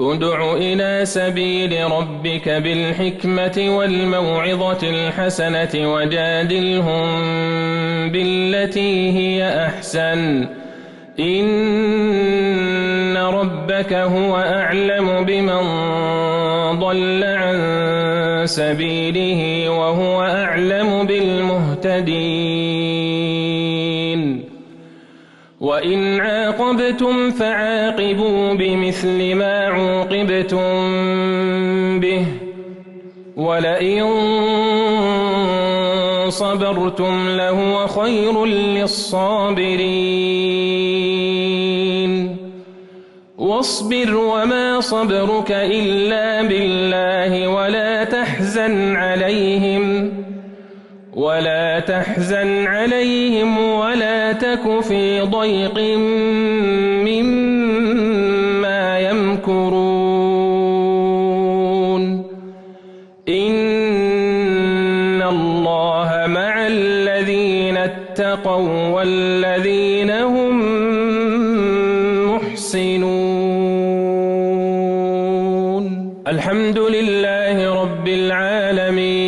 ادع إلى سبيل ربك بالحكمة والموعظة الحسنة وجادلهم بالتي هي أحسن. إن ربك هو أعلم بمن ضل عن سبيله وهو أعلم بالمهتدين. وإن عاقبتم فعاقبوا بمثل ما عوقبتم به ولئن صبرتم لهو خير للصابرين واصبر وما صبرك إلا بالله ولا تحزن عليهم ولا تحزن عليهم ولا تك في ضيق مما يمكرون. إن الله مع الذين اتقوا والذين هم محسنون. الحمد لله رب العالمين.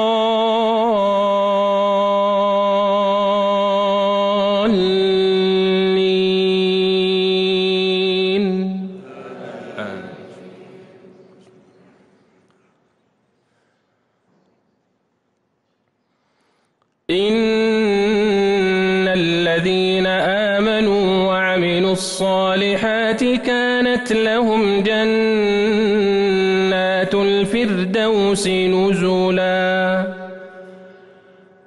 إن الذين آمنوا وعملوا الصالحات كانت لهم جنات الفردوس نزلا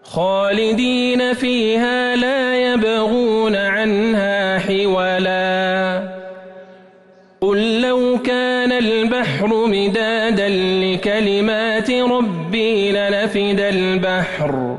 خالدين فيها لا يبغون عنها حولا. قل لو كان البحر مدادا لكلمات ربي لنفد البحر.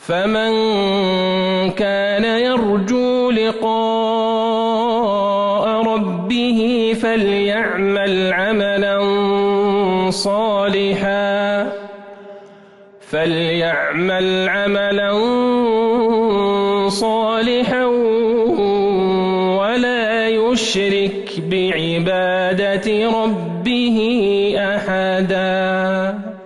فمن كان يرجو لقاء ربه فليعمل عملا صالحا فليعمل عملا صالحا ولا يشرك بعبادة ربه أحدا.